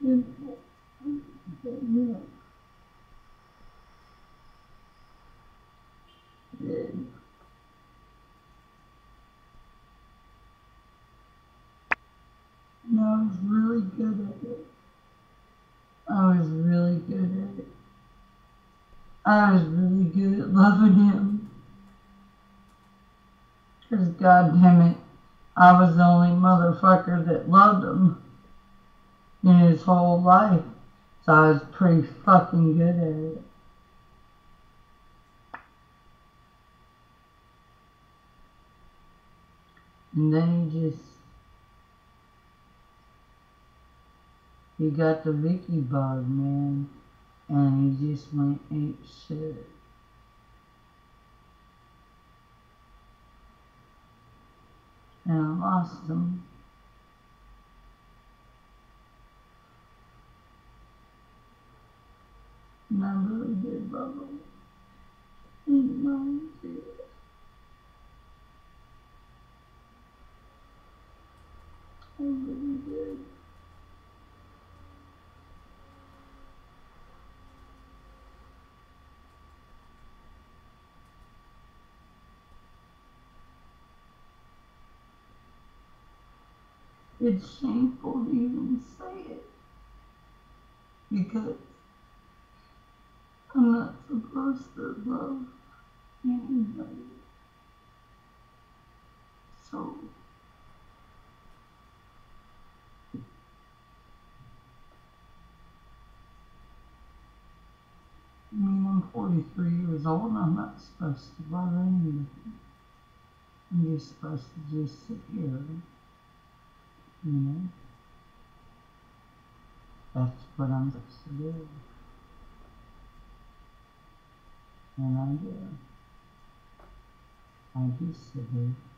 No, I was really good at it. I was really good at it. I was really good at loving him. Cause god damn it, I was the only motherfucker that loved him in his whole life. So I was pretty fucking good at it. And then he just he got the Vicky bug, man, and he just went ape shit. And I lost him. And I really did love him. And mom did. I really did. It's shameful to even say it because supposed to love anybody. So I mean, I'm 43 years old and I'm not supposed to love anybody. I'm just supposed to just sit here, you know? That's what I'm supposed to do. And I do. I here.